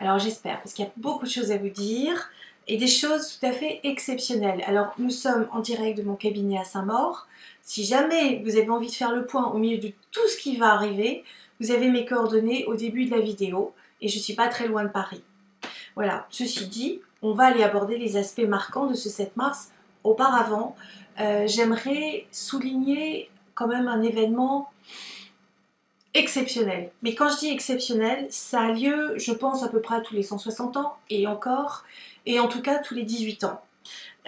Alors j'espère parce qu'il y a beaucoup de choses à vous dire et des choses tout à fait exceptionnelles. Alors nous sommes en direct de mon cabinet à Saint-Maur. Si jamais vous avez envie de faire le point au milieu de tout ce qui va arriver, vous avez mes coordonnées au début de la vidéo et je ne suis pas très loin de Paris. Voilà, ceci dit, on va aller aborder les aspects marquants de ce 7 mars. Auparavant, euh, j'aimerais souligner quand même un événement exceptionnel. Mais quand je dis exceptionnel, ça a lieu, je pense, à peu près tous les 160 ans, et encore, et en tout cas tous les 18 ans.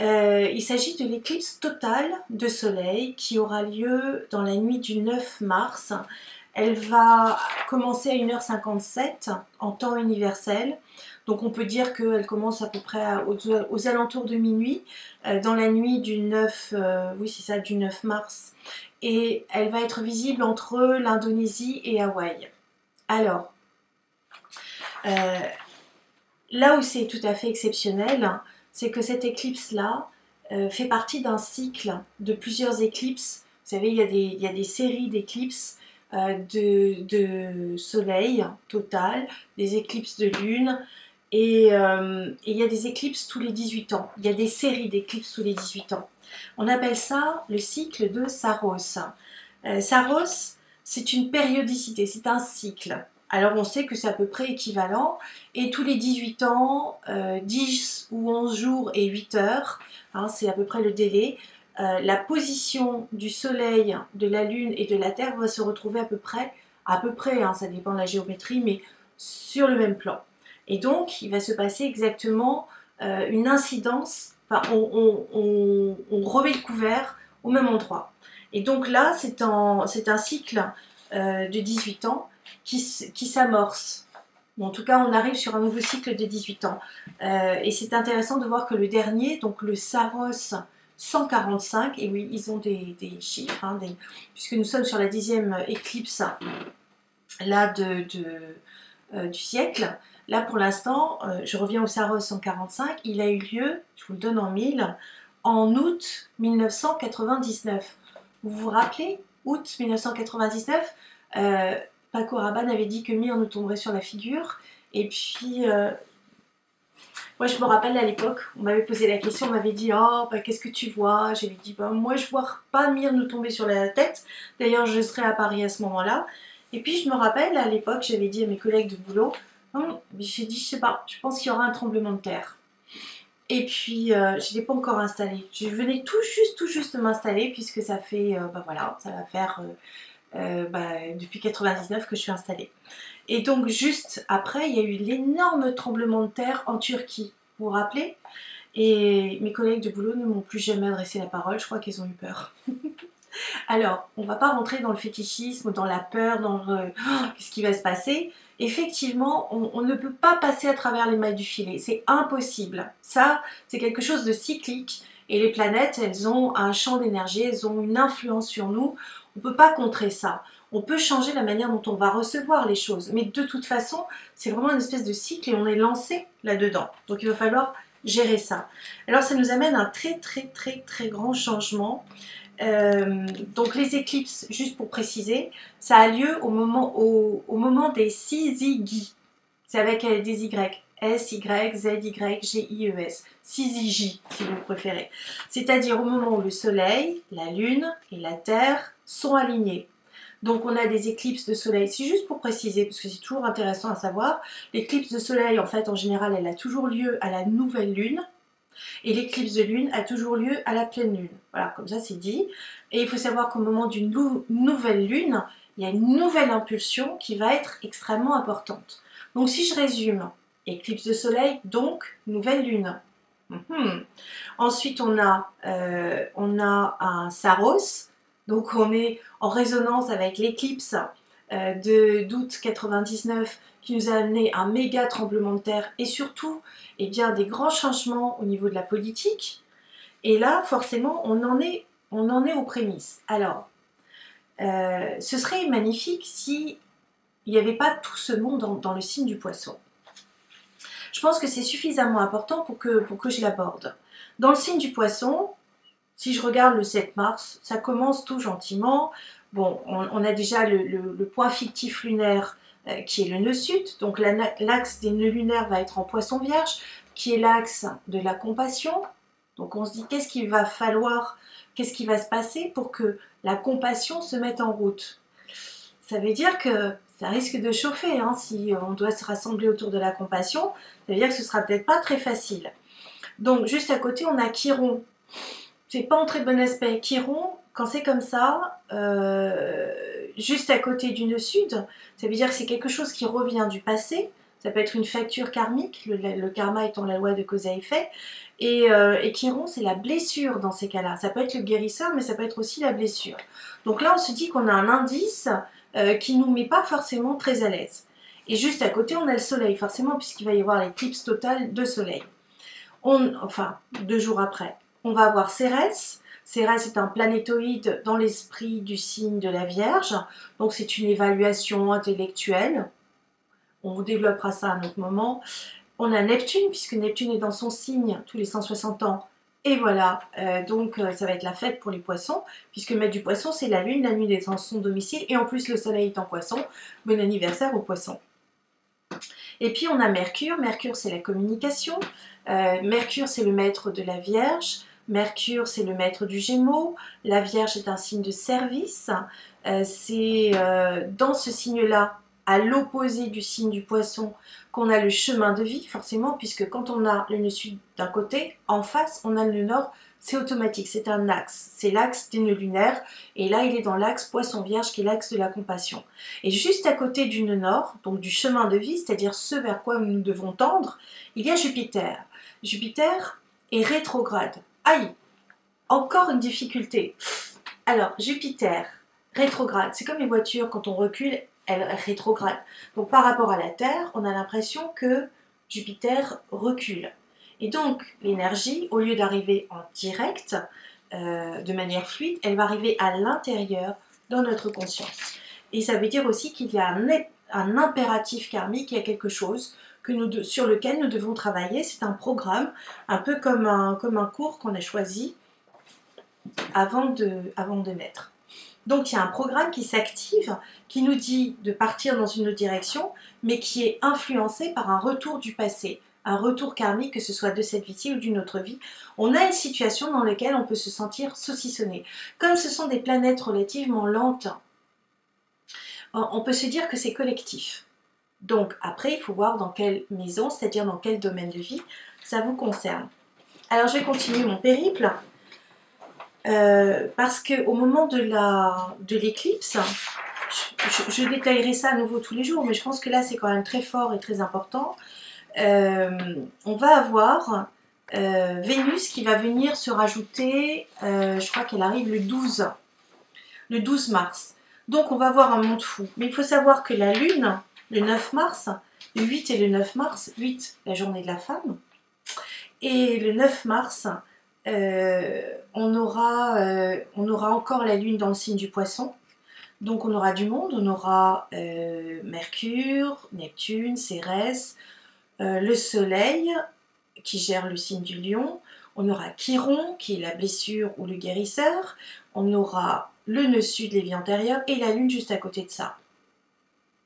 Euh, il s'agit de l'éclipse totale de soleil qui aura lieu dans la nuit du 9 mars. Elle va commencer à 1h57 en temps universel. Donc on peut dire qu'elle commence à peu près aux, alentours de minuit, euh, dans la nuit du 9, euh, oui ça, du 9 mars. Et elle va être visible entre l'Indonésie et Hawaï. Alors, là où c'est tout à fait exceptionnel, c'est que cette éclipse-là euh, fait partie d'un cycle de plusieurs éclipses. Vous savez, il y a des, séries d'éclipses euh, de, de, soleil total, des éclipses de lune, et, euh, et, il y a des éclipses tous les 18 ans. Il y a des séries d'éclipses tous les 18 ans. On appelle ça le cycle de Saros. Saros, c'est une périodicité, c'est un cycle. Alors on sait que c'est à peu près équivalent. Et tous les 18 ans, 10 euh, ou 11 jours et 8 heures, hein, c'est à peu près le délai, euh, la position du Soleil, de la Lune et de la Terre va se retrouver à peu près, à peu près, hein, ça dépend de la géométrie, mais sur le même plan. Et donc il va se passer exactement euh, une incidence, on, remet le couvert au même endroit. Et donc là, c'est un cycle de 18 ans qui, s'amorce. en tout cas, on arrive sur un nouveau cycle de 18 ans. Euh, et c'est intéressant de voir que le dernier, donc le Saros 145, et oui, ils ont des, chiffres, hein, puisque nous sommes sur la dixième éclipse là de, euh, du siècle. Là, pour l'instant, euh, je reviens au Saros 145, il a eu lieu, je vous le donne en mille, en août 1999. Vous vous rappelez Août 1999 Paco Rabanne avait dit que Mire nous tomberait sur la figure. Et puis, euh, moi je me rappelle à l'époque, on m'avait posé la question, on m'avait dit Oh, bah, qu'est-ce que tu vois? J'avais dit bah, Moi je vois pas Mire nous tomber sur la tête. D'ailleurs, je serai à Paris à ce moment-là. Et puis, je me rappelle à l'époque, j'avais dit à mes collègues de boulot hum, J'ai dit Je sais pas, je pense qu'il y aura un tremblement de terre. Et puis, euh, je n'étais pas encore installée. Je venais tout juste, tout juste m'installer, puisque ça fait, euh, bah voilà, ça va faire euh, bah, depuis 99 que je suis installée. Et donc juste après, il y a eu l'énorme tremblement de terre en Turquie. Vous vous rappelez? Et mes collègues de boulot ne m'ont plus jamais adressé la parole. Je crois qu'ils ont eu peur. Alors, on ne va pas rentrer dans le fétichisme, dans la peur, dans. Oh, qu'est-ce qui va se passer? Effectivement, on, on, ne peut pas passer à travers les mailles du filet. C'est impossible. Ça, c'est quelque chose de cyclique. Et les planètes, elles ont un champ d'énergie, elles ont une influence sur nous. On ne peut pas contrer ça. On peut changer la manière dont on va recevoir les choses. Mais de toute façon, c'est vraiment une espèce de cycle et on est lancé là-dedans. Donc il va falloir gérer ça. Alors ça nous amène à un très très très très grand changement. Euh, donc les éclipses, juste pour préciser, ça a lieu au moment, au, moment des syzygies. C'est avec euh, des Y. S, Y, Z, Y, G, I, E, S. 6 si vous préférez. C'est-à-dire au moment où le Soleil, la Lune et la Terre sont alignés. Donc on a des éclipses de soleil, c'est juste pour préciser, parce que c'est toujours intéressant à savoir, l'éclipse de soleil, en fait, en général, elle a toujours lieu à la nouvelle lune, et l'éclipse de lune a toujours lieu à la pleine lune. Voilà, comme ça c'est dit. Et il faut savoir qu'au moment d'une nouvelle lune, il y a une nouvelle impulsion qui va être extrêmement importante. Donc si je résume, éclipse de soleil, donc nouvelle lune. Mhm. Ensuite, on a, euh, on a un Saros, donc on est en résonance avec l'éclipse euh, de d'août 99 qui nous a amené un méga tremblement de terre et surtout eh bien, des grands changements au niveau de la politique. Et là, forcément, on en est, on en est aux prémices. Alors, ce serait magnifique si il n'y avait pas tout ce monde dans, le signe du poisson. Je pense que c'est suffisamment important pour que, pour que je l'aborde. Dans le signe du poisson, si je regarde le 7 mars, ça commence tout gentiment. Bon, on, a déjà le, point fictif lunaire euh, qui est le nœud sud, donc l'axe des nœuds lunaires va être en poisson vierge, qui est l'axe de la compassion. Donc on se dit qu'est-ce qu'il va falloir, qu'est-ce qui va se passer pour que la compassion se mette en route? Ça veut dire que ça risque de chauffer hein, si on doit se rassembler autour de la compassion. Ça veut dire que ce sera peut-être pas très facile. Donc juste à côté, on a Chiron. C'est pas en très bon aspect. Chiron, quand c'est comme ça, euh, juste à côté du nœud sud, ça veut dire que c'est quelque chose qui revient du passé. Ça peut être une facture karmique, le, karma étant la loi de cause à effet. Et, euh, et Chiron, c'est la blessure dans ces cas-là. Ça peut être le guérisseur, mais ça peut être aussi la blessure. Donc là, on se dit qu'on a un indice euh, qui nous met pas forcément très à l'aise. Et juste à côté, on a le soleil, forcément, puisqu'il va y avoir l'éclipse totale de soleil. Enfin, deux jours après, on va avoir Cérès. Cérès est un planétoïde dans l'esprit du signe de la Vierge, donc c'est une évaluation intellectuelle. On vous développera ça à un autre moment. On a Neptune, puisque Neptune est dans son signe tous les 160 ans, et voilà, euh, donc euh, ça va être la fête pour les poissons, puisque mettre du poisson, c'est la lune, la nuit est dans son domicile, et en plus le soleil est en poisson. Bon anniversaire aux poissons. Et puis on a Mercure, Mercure c'est la communication, euh, Mercure c'est le maître de la Vierge, Mercure c'est le maître du Gémeaux, la Vierge est un signe de service, c'est dans ce signe-là à l'opposé du signe du poisson qu'on a le chemin de vie, forcément, puisque quand on a le nœud sud d'un côté, en face, on a le nord, c'est automatique, c'est un axe, c'est l'axe des nœuds lunaires, et là il est dans l'axe poisson vierge qui est l'axe de la compassion. Et juste à côté du nœud nord, donc du chemin de vie, c'est-à-dire ce vers quoi nous devons tendre, il y a Jupiter. Jupiter est rétrograde. Aïe Encore une difficulté. Alors, Jupiter, rétrograde, c'est comme les voitures, quand on recule, elle rétrograde. Donc par rapport à la Terre, on a l'impression que Jupiter recule. Et donc l'énergie, au lieu d'arriver en direct, euh, de manière fluide, elle va arriver à l'intérieur dans notre conscience. Et ça veut dire aussi qu'il y a un, impératif karmique, il y a quelque chose que nous sur lequel nous devons travailler. C'est un programme, un peu comme un, comme un cours qu'on a choisi avant de, avant de naître. Donc il y a un programme qui s'active, qui nous dit de partir dans une autre direction, mais qui est influencé par un retour du passé, un retour karmique, que ce soit de cette vie-ci ou d'une autre vie. On a une situation dans laquelle on peut se sentir saucissonné. Comme ce sont des planètes relativement lentes, on peut se dire que c'est collectif. Donc après, il faut voir dans quelle maison, c'est-à-dire dans quel domaine de vie ça vous concerne. Alors je vais continuer mon périple. Euh, parce qu'au moment de l'éclipse, je, je, détaillerai ça à nouveau tous les jours, mais je pense que là c'est quand même très fort et très important. Euh, on va avoir euh, Vénus qui va venir se rajouter, je crois qu'elle arrive le 12, le 12 mars. Donc on va avoir un monde fou. Mais il faut savoir que la Lune, le 9 mars, le 8 et le 9 mars, 8 la journée de la femme, et le 9 mars, on, aura, euh, on aura encore la Lune dans le signe du poisson. Donc on aura du monde, on aura euh, Mercure, Neptune, Cérès, le Soleil qui gère le signe du lion, on aura Chiron qui est la blessure ou le guérisseur, on aura le nœud sud, les vies antérieures, et la Lune juste à côté de ça.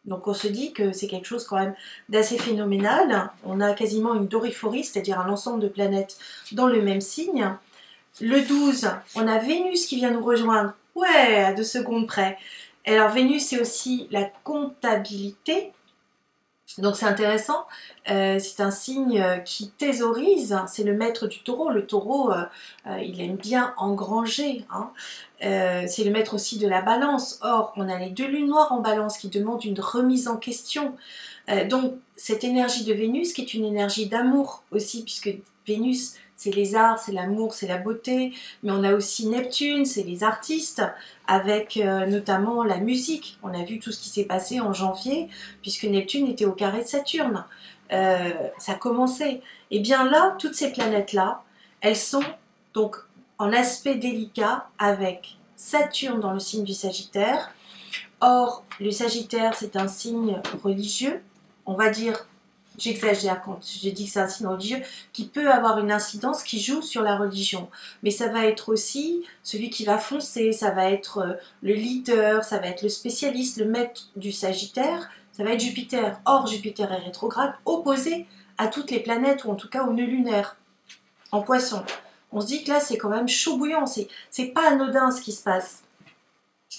Donc on se dit que c'est quelque chose quand même d'assez phénoménal. On a quasiment une doriphorie, c'est-à-dire un ensemble de planètes dans le même signe. Le 12, on a Vénus qui vient nous rejoindre. Ouais, à deux secondes près. Alors Vénus, c'est aussi la comptabilité, donc c'est intéressant, euh, c'est un signe euh, qui thésaurise, c'est le maître du taureau. Le taureau, euh, il aime bien engranger, hein. c'est le maître aussi de la balance. Or, on a les deux lunes noires en balance qui demandent une remise en question. donc cette énergie de Vénus, qui est une énergie d'amour aussi, puisque Vénus, c'est les arts, c'est l'amour, c'est la beauté, mais on a aussi Neptune, c'est les artistes, avec euh, notamment la musique. On a vu tout ce qui s'est passé en janvier, puisque Neptune était au carré de Saturne. Euh, ça commençait. Et bien là, toutes ces planètes-là, elles sont donc en aspect délicat avec Saturne dans le signe du Sagittaire. Or, le Sagittaire, c'est un signe religieux, on va dire j'exagère quand je dis que c'est un signe religieux, qui peut avoir une incidence qui joue sur la religion. Mais ça va être aussi celui qui va foncer, ça va être euh, le leader, ça va être le spécialiste, le maître du Sagittaire, ça va être Jupiter. Or, Jupiter est rétrograde, opposé à toutes les planètes, ou en tout cas aux nœuds lunaires, en poisson. On se dit que là, c'est quand même chaud bouillant, c'est pas anodin ce qui se passe.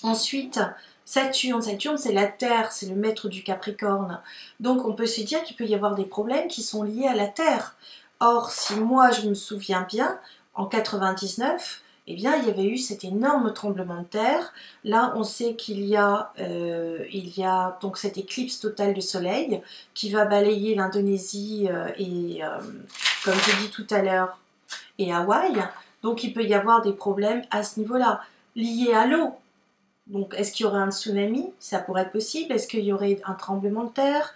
Ensuite, Saturne, Saturne c'est la Terre, c'est le maître du Capricorne. Donc on peut se dire qu'il peut y avoir des problèmes qui sont liés à la Terre. Or, si moi je me souviens bien, en 99, eh bien, il y avait eu cet énorme tremblement de terre. Là, on sait qu'il y a, euh, y a donc cette éclipse totale de soleil qui va balayer l'Indonésie euh, et, euh, comme je dit tout à l'heure, et Hawaï. Donc, il peut y avoir des problèmes à ce niveau-là, liés à l'eau. Donc, est-ce qu'il y aurait un tsunami? Ça pourrait être possible. Est-ce qu'il y aurait un tremblement de terre?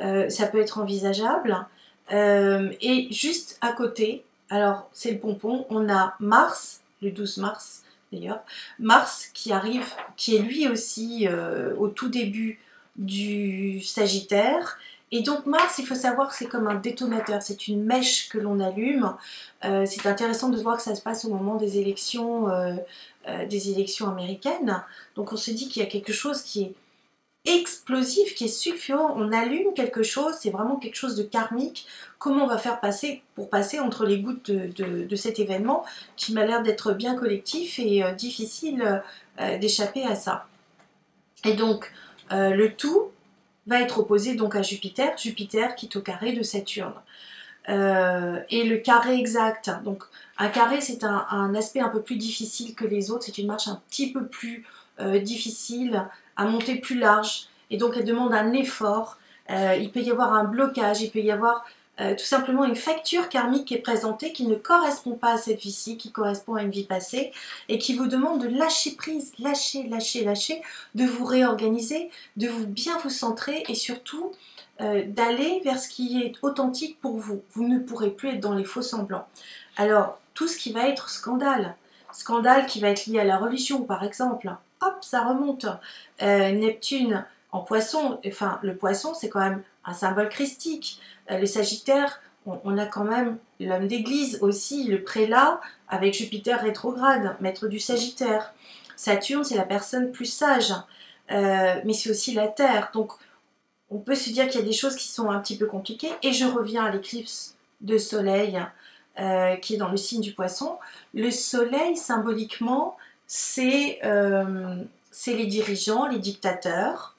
Euh, Ça peut être envisageable. Euh, et juste à côté, alors c'est le pompon, on a Mars, le 12 mars d'ailleurs, Mars qui arrive, qui est lui aussi euh, au tout début du Sagittaire. Et donc Mars, il faut savoir que c'est comme un détonateur, c'est une mèche que l'on allume. c'est intéressant de voir que ça se passe au moment des élections euh, des élections américaines. Donc on se dit qu'il y a quelque chose qui est explosif, qui est sulfurant. On allume quelque chose, c'est vraiment quelque chose de karmique. Comment on va faire passer pour passer entre les gouttes de, cet événement qui m'a l'air d'être bien collectif et euh, difficile euh, d'échapper à ça? Et donc le tout va être opposé donc à Jupiter, Jupiter qui est au carré de Saturne. Euh, et le carré exact. Donc un carré c'est un, aspect un peu plus difficile que les autres, c'est une marche un petit peu plus euh, difficile, à monter plus large, et donc elle demande un effort. Euh, il peut y avoir un blocage, il peut y avoir tout simplement une facture karmique qui est présentée qui ne correspond pas à cette vie-ci, qui correspond à une vie passée, et qui vous demande de lâcher prise, lâcher, lâcher, lâcher, de vous réorganiser, de vous bien vous centrer, et surtout euh, d'aller vers ce qui est authentique pour vous. Vous ne pourrez plus être dans les faux semblants. Alors, tout ce qui va être scandale, scandale qui va être lié à la religion par exemple, hop, ça remonte. Euh, Neptune en poisson, enfin le poisson c'est quand même un symbole christique. Euh, le Sagittaire, on, a quand même l'homme d'église aussi, le prélat avec Jupiter rétrograde, maître du Sagittaire. Saturne c'est la personne plus sage, mais c'est aussi la Terre. Donc on peut se dire qu'il y a des choses qui sont un petit peu compliquées. Et je reviens à l'éclipse de soleil euh, qui est dans le signe du poisson. Le soleil, symboliquement, euh, c'est les dirigeants, les dictateurs.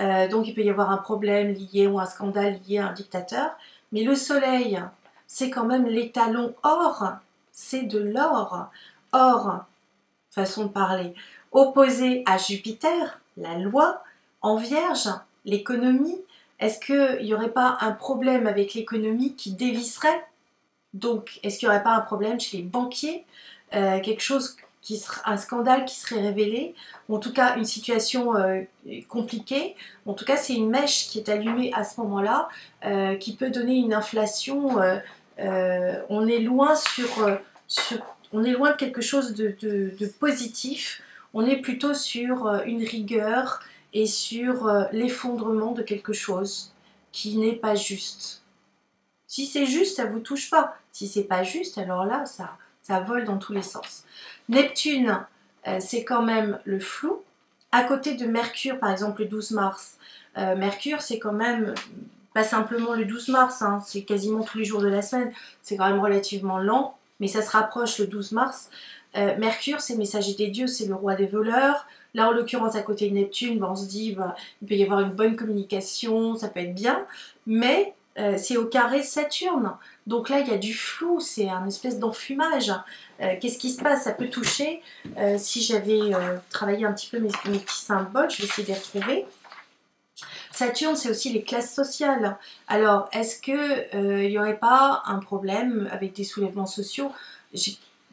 Euh, donc il peut y avoir un problème lié ou un scandale lié à un dictateur. Mais le soleil, c'est quand même l'étalon or, c'est de l'or. Or, façon de parler, opposé à Jupiter, la loi, en vierge, l'économie, est-ce qu'il n'y aurait pas un problème avec l'économie qui dévisserait? Donc, est-ce qu'il n'y aurait pas un problème chez les banquiers? Euh, Quelque chose qui serait un scandale qui serait révélé, ou en tout cas une situation euh, compliquée. En tout cas, c'est une mèche qui est allumée à ce moment-là, euh, qui peut donner une inflation. on est loin sur, on est loin de quelque chose de positif. On est plutôt sur une rigueur, et sur euh, l'effondrement de quelque chose qui n'est pas juste. Si c'est juste, ça vous touche pas. Si c'est pas juste, alors là, ça, ça vole dans tous les sens. Neptune, euh, c'est quand même le flou. À côté de Mercure, par exemple, le 12 mars, euh, Mercure, c'est quand même pas simplement le 12 mars, hein, c'est quasiment tous les jours de la semaine, c'est quand même relativement lent, mais ça se rapproche le 12 mars. Mercure, c'est messager des dieux, c'est le roi des voleurs, Là, en l'occurrence, à côté de Neptune, ben, on se dit bah, il peut y avoir une bonne communication, ça peut être bien, mais euh, c'est au carré Saturne. Donc là, il y a du flou, c'est un espèce d'enfumage. Euh, qu'est-ce qui se passe? Ça peut toucher. Euh, si j'avais travaillé un petit peu mes, petits symboles, je vais essayer de les retrouver. Saturne, c'est aussi les classes sociales. Alors, est-ce qu'il n'y aurait pas un problème avec des soulèvements sociaux?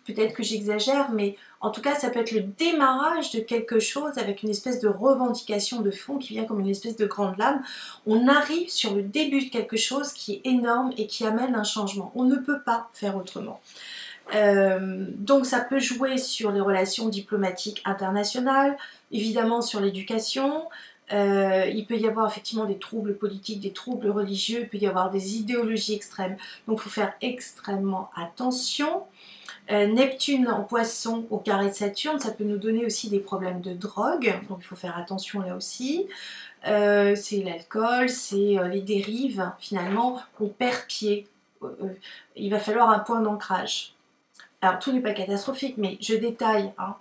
Peut-être que j'exagère, mais en tout cas, ça peut être le démarrage de quelque chose avec une espèce de revendication de fond qui vient comme une espèce de grande lame. On arrive sur le début de quelque chose qui est énorme et qui amène un changement. On ne peut pas faire autrement. donc ça peut jouer sur les relations diplomatiques internationales, évidemment sur l'éducation, euh, il peut y avoir effectivement des troubles politiques, des troubles religieux, il peut y avoir des idéologies extrêmes. Donc il faut faire extrêmement attention. Euh, Neptune en poisson au carré de Saturne, ça peut nous donner aussi des problèmes de drogue, donc il faut faire attention là aussi. Euh, c'est l'alcool, c'est les dérives, finalement, on perd pied. il va falloir un point d'ancrage alors tout n'est pas catastrophique, mais je détaille. Hein.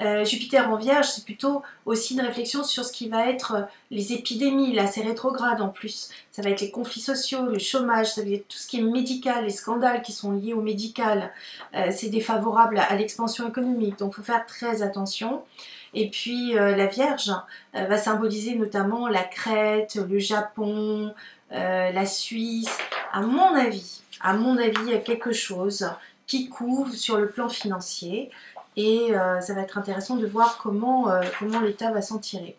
Euh, Jupiter en Vierge, c'est plutôt aussi une réflexion sur ce qui va être euh, les épidémies. Là, c'est rétrograde en plus. Ça va être les conflits sociaux, le chômage, ça va être tout ce qui est médical, les scandales qui sont liés au médical. Euh, c'est défavorable à, l'expansion économique, donc il faut faire très attention. Et puis la Vierge va symboliser notamment la Crète, le Japon, la Suisse. À mon avis, à mon avis, il y a quelque chose qui couvre sur le plan financier. Et euh, ça va être intéressant de voir comment, euh, comment l'État va s'en tirer.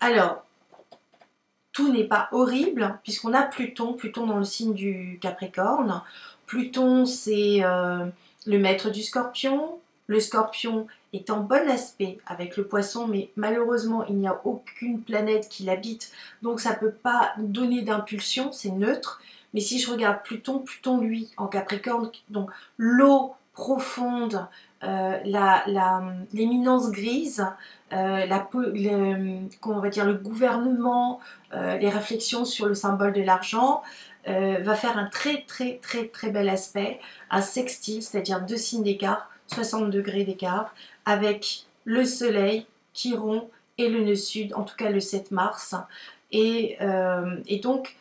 Alors, tout n'est pas horrible, puisqu'on a Pluton, Pluton dans le signe du Capricorne. Pluton, c'est euh, le maître du scorpion. Le scorpion est en bon aspect avec le poisson, mais malheureusement, il n'y a aucune planète qui l'habite, donc ça ne peut pas donner d'impulsion, c'est neutre. Mais si je regarde Pluton, Pluton lui en Capricorne, donc l'eau profonde, euh, l'éminence grise, euh, la, le, on va dire, le gouvernement, euh, les réflexions sur le symbole de l'argent, va faire un très très très très bel aspect, un sextile, c'est-à-dire deux signes d'écart, 60 degrés d'écart, avec le soleil, Chiron et le nœud sud, en tout cas le 7 mars. Et, et donc,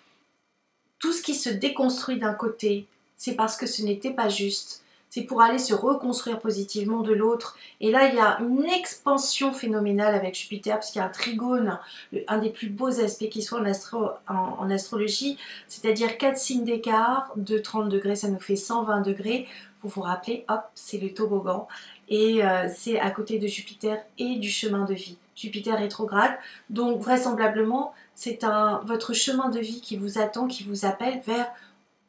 tout ce qui se déconstruit d'un côté, c'est parce que ce n'était pas juste. C'est pour aller se reconstruire positivement de l'autre. Et là, il y a une expansion phénoménale avec Jupiter, parce qu'il y a un trigone, un des plus beaux aspects qui soit en, astrologie, c'est-à-dire 4 signes d'écart de 30 degrés, ça nous fait 120 degrés. Vous vous rappelez, hop, c'est le toboggan. Et euh, c'est à côté de Jupiter et du chemin de vie. Jupiter rétrograde. Donc vraisemblablement, c'est votre chemin de vie qui vous attend, qui vous appelle vers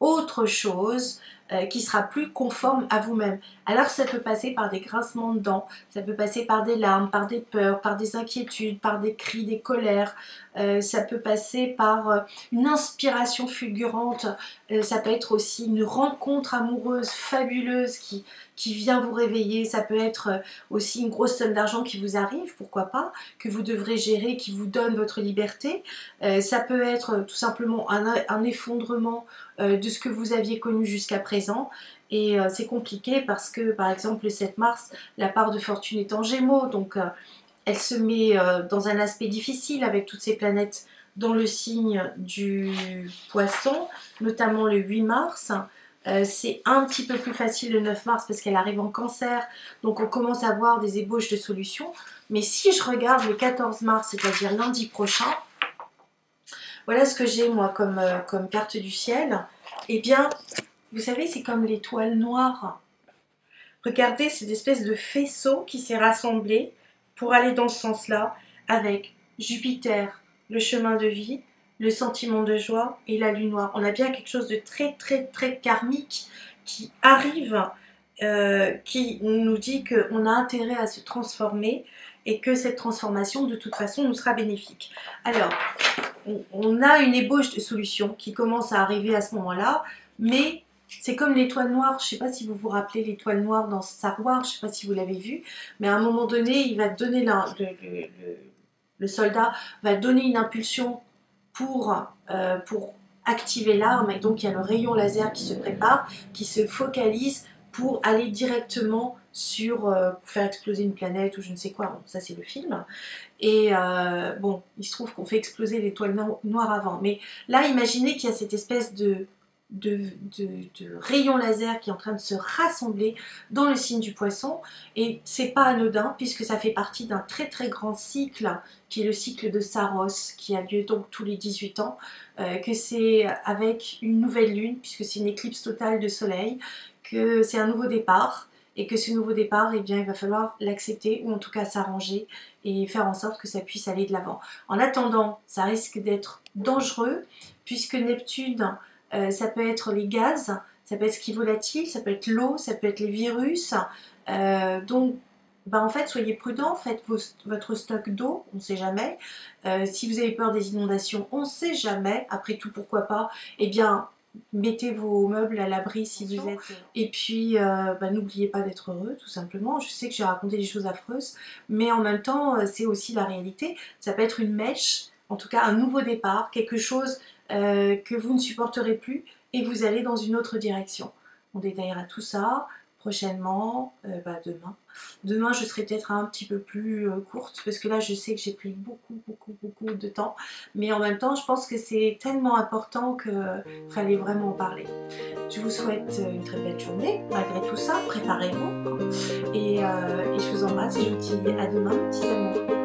autre chose euh, qui sera plus conforme à vous-même. Alors ça peut passer par des grincements de dents, ça peut passer par des larmes, par des peurs, par des inquiétudes, par des cris, des colères, euh, ça peut passer par euh, une inspiration fulgurante, ça peut être aussi une rencontre amoureuse fabuleuse qui, vient vous réveiller, ça peut être aussi une grosse somme d'argent qui vous arrive, pourquoi pas, que vous devrez gérer, qui vous donne votre liberté, ça peut être tout simplement un effondrement de ce que vous aviez connu jusqu'à présent et euh, c'est compliqué parce que, par exemple, le 7 mars, la part de fortune est en gémeaux, donc euh, elle se met euh, dans un aspect difficile avec toutes ces planètes dans le signe du poisson, notamment le 8 mars. c'est un petit peu plus facile le 9 mars parce qu'elle arrive en cancer, donc on commence à avoir des ébauches de solutions. Mais si je regarde le 14 mars, c'est-à-dire lundi prochain, voilà ce que j'ai moi comme, comme carte du ciel. Eh bien, vous savez, c'est comme l'étoile noire. Regardez cette espèce de faisceau qui s'est rassemblé pour aller dans ce sens-là avec Jupiter, le chemin de vie, le sentiment de joie et la lune noire. On a bien quelque chose de très très très karmique qui arrive, euh, qui nous dit qu'on a intérêt à se transformer et que cette transformation de toute façon nous sera bénéfique. Alors, on a une ébauche de solution qui commence à arriver à ce moment-là, mais c'est comme l'étoile noire, je ne sais pas si vous vous rappelez l'étoile noire dans Star Wars, je ne sais pas si vous l'avez vu, mais à un moment donné, il va donner le, soldat va donner une impulsion pour, euh, pour activer l'arme, et donc il y a le rayon laser qui se prépare, qui se focalise pour aller directement sur euh, faire exploser une planète ou je ne sais quoi. ça c'est le film. Et euh, bon, il se trouve qu'on fait exploser l'étoile noire avant. Mais là, imaginez qu'il y a cette espèce de de, rayons laser qui est en train de se rassembler dans le signe du poisson et c'est pas anodin puisque ça fait partie d'un très très grand cycle qui est le cycle de Saros qui a lieu donc tous les 18 ans euh, que c'est avec une nouvelle lune puisque c'est une éclipse totale de soleil que c'est un nouveau départ et que ce nouveau départ, eh bien, il va falloir l'accepter ou en tout cas s'arranger et faire en sorte que ça puisse aller de l'avant. En attendant, ça risque d'être dangereux puisque Neptune euh, ça peut être les gaz, ça peut être ce qui est volatile, ça peut être l'eau, ça peut être les virus. Euh, donc, ben en fait, soyez prudents, faites votre stock d'eau, on ne sait jamais. Euh, si vous avez peur des inondations, on ne sait jamais. Après tout, pourquoi pas? Eh bien, mettez vos meubles à l'abri si vous êtes. Et puis, euh, ben, n'oubliez pas d'être heureux, tout simplement. Je sais que j'ai raconté des choses affreuses, mais en même temps, c'est aussi la réalité. Ça peut être une mèche, en tout cas un nouveau départ, quelque chose que vous ne supporterez plus et vous allez dans une autre direction. On détaillera tout ça prochainement, euh, bah, demain. Demain, je serai peut-être un petit peu plus euh, courte parce que là, je sais que j'ai pris beaucoup, beaucoup, beaucoup de temps. Mais en même temps, je pense que c'est tellement important qu'il fallait vraiment en parler. Je vous souhaite une très belle journée. Malgré tout ça, préparez-vous. Et, euh, et je vous embrasse et je vous dis à demain, petits amours.